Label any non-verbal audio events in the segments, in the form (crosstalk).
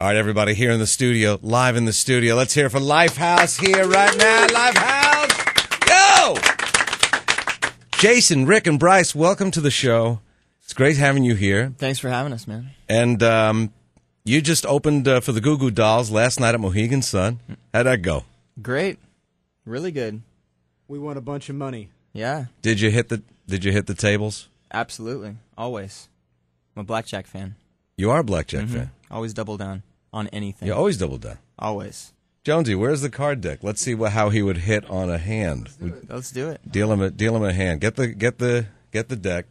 All right, everybody, here in the studio, live in the studio. Let's hear from Lifehouse here right now. Lifehouse, go! Jason, Rick, and Bryce, welcome to the show. It's great having you here. Thanks for having us, man. And um, you just opened uh, for the Goo Goo Dolls last night at Mohegan Sun. How'd that go? Great. Really good. We won a bunch of money. Yeah, Did you hit the Did you hit the tables? absolutely. Always. I'm a blackjack fan. You are a blackjack fan. Always double down on anything. You always double down. Always. Jonesy, where's the card deck? Let's see what, how he would hit on a hand. Let's do it. Deal him a deal him a hand. Get the get the get the deck.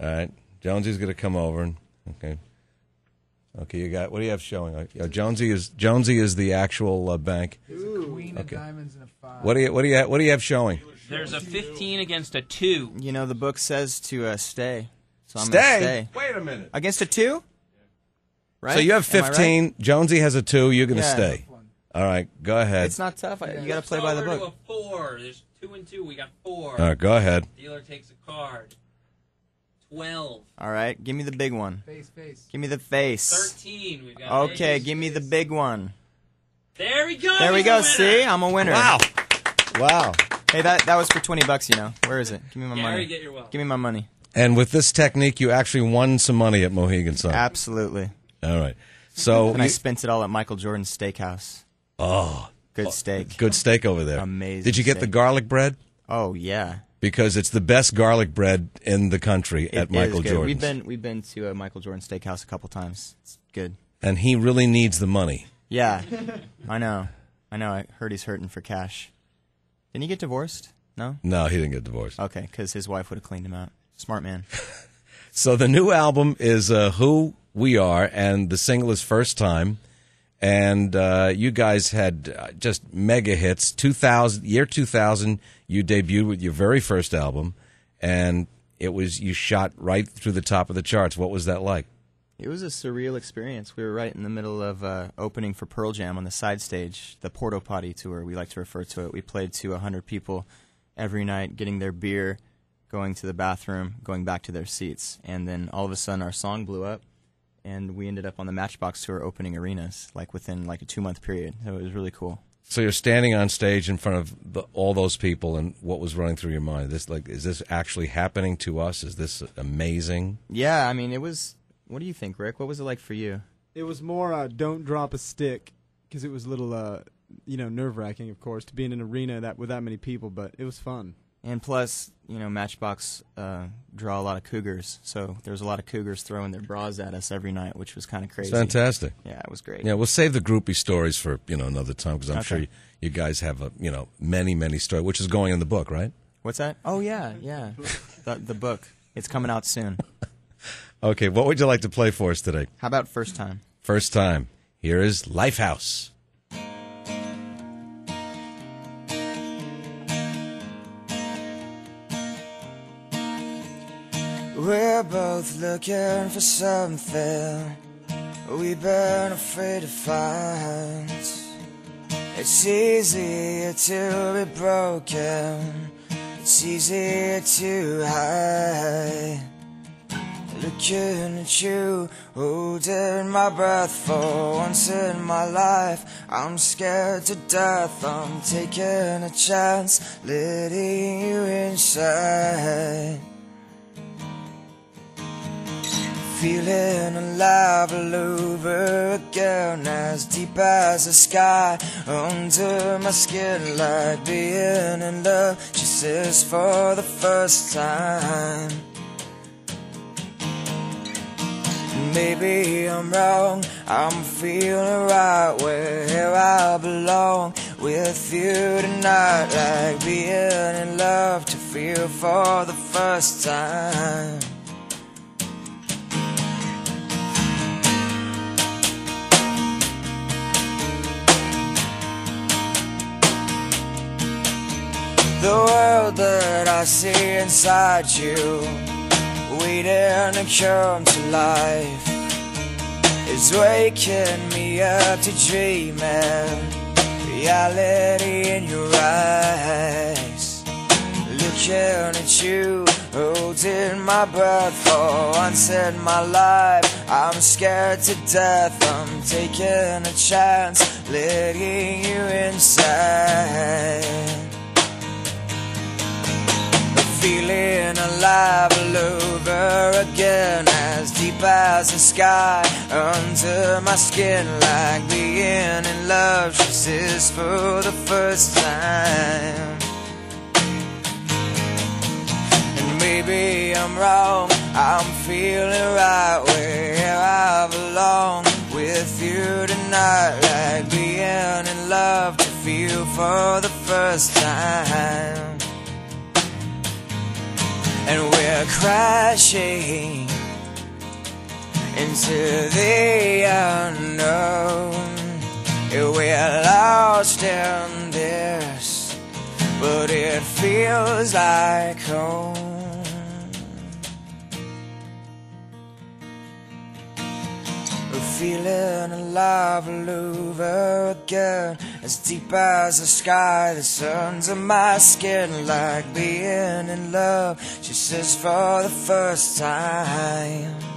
All right. Jonesy's gonna come over and okay. Okay, you got what do you have showing? Uh, Jonesy is Jonesy is the actual uh, bank. Queen Okay. of diamonds and a five. What do you what do you what do you have showing? There's a 15 against a 2. You know, the book says to uh, stay. So I'm Stay. going to stay. Wait a minute. Against a two? Right? So you have Am I right? 15. Jonesy has a two. You're gonna Yeah. stay. All right. Go ahead. It's not tough. I- You got to play by the Over book. To a 4. There's 2 and 2. We got 4. All right. Go ahead. Dealer takes a card. 12. All right. Give me the big one. Face, face. Give me the face. 13. We've got Okay. Vegas. Give me the big one. There we go. There we He's a go. winner. See? I'm a winner. Wow. Wow. Hey, that that was for 20 bucks, you know. Where is it? Give me my Gary, money. get your wealth. Give me my money. And with this technique, you actually won some money at Mohegan Sun. Absolutely. All right. So (laughs) And I spent it all at Michael Jordan's steakhouse. oh, Good steak. good steak over there. Amazing Did you get the garlic bread? Oh yeah. Because it's the best garlic bread in the country at Michael. Jordan's. We've been we've been to a Michael Jordan steakhouse a couple times. It's good. and he really needs the money. Yeah. (laughs) I know. I know. I heard he's hurting for cash. Didn't he get divorced? No. No, he didn't get divorced. Okay, because his wife would have cleaned him out. Smart man. (laughs) So the new album is uh, "Who We Are," and the single is "First Time." And uh, you guys had uh, just mega hits. Two thousand year two thousand, you debuted with your very first album, and it was you shot right through the top of the charts. What was that like? It was a surreal experience. We were right in the middle of uh, opening for Pearl Jam on the side stage, the Porto Potty tour, we like to refer to it. We played to 100 people every night, getting their beer, going to the bathroom, going back to their seats. And then all of a sudden, our song blew up, and we ended up on the Matchbox tour opening arenas, like within like a two month period. So it was really cool. So you're standing on stage in front of the, all those people, and what was running through your mind? This like, is this actually happening to us? Is this amazing? Yeah, I mean, it was. What do you think, Rick? What was it like for you? It was more uh, don't drop a stick because it was a little, uh, you know, nerve wracking, of course, to be in an arena that with that many people, but it was fun. And plus, you know, Matchbox uh, draw a lot of cougars, so there was a lot of cougars throwing their bras at us every night, which was kind of crazy. Fantastic. Yeah, it was great. Yeah, we'll save the groupie stories for you know another time because I'm Okay. sure you, you guys have a, you know many many stories, which is going in the book, right? What's that? Oh yeah, yeah. the the book. It's coming out soon. Okay, what would you like to play for us today? How about first time? First time. Here is Lifehouse. We're both looking for something we've been afraid to find. It's easier to be broken, it's easier to hide. Looking at you, holding my breath for once in my life. I'm scared to death, I'm taking a chance, letting you inside. Feeling alive all over again, as deep as the sky under my skin, like being in love. She says for the first time. Maybe I'm wrong, I'm feeling right where I belong with you tonight, like being in love to feel for the first time. The world that I see inside you, waiting to come to life, is waking me up to dreaming. Reality in your eyes, looking at you, holding my breath for once in my life. I'm scared to death, I'm taking a chance, letting you inside. As the sky under my skin, like being in love. She says for the first time. And maybe I'm wrong, I'm feeling right where I belong with you tonight, like being in love to feel for the first time and we're crashing into the unknown. We're lost in this, but it feels like home. Feeling alive all over again, as deep as the sky. The sun's on my skin, like being in love. She says for the first time.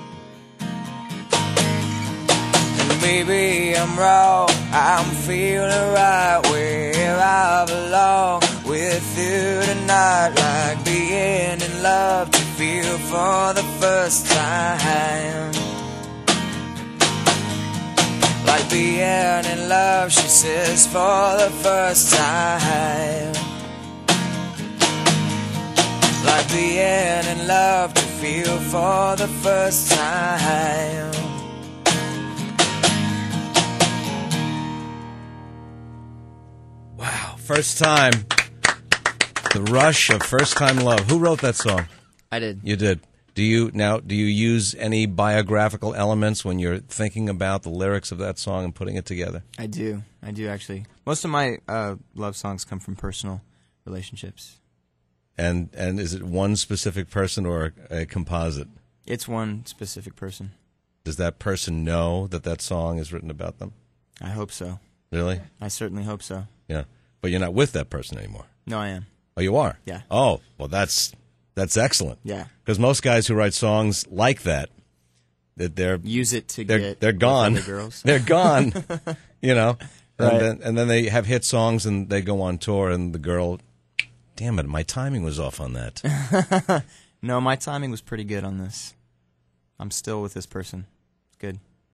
Maybe I'm wrong, I'm feeling right where I belong with you tonight, like being in love to feel for the first time. Like being in love, she says for the first time. Like being in love to feel for the first time. First time. The rush of first time love. Who wrote that song? I did. You did. Do you now? Do you use any biographical elements when you're thinking about the lyrics of that song and putting it together? I do. I do actually. Most of my uh, love songs come from personal relationships. And and is it one specific person or a, a composite? It's one specific person. Does that person know that that song is written about them? I hope so. Really? I certainly hope so. Yeah. But you're not with that person anymore. No, I am. Oh, you are. Yeah. Oh, well, that's that's excellent. Yeah. Because most guys who write songs like that, that they're Use it to they're get they're gone. girls. (laughs) they're gone. (laughs) you know, Right. and then and then they have hit songs and they go on tour and the girl, damn it, my timing was off on that. (laughs) no, my timing was pretty good on this. I'm still with this person. Good.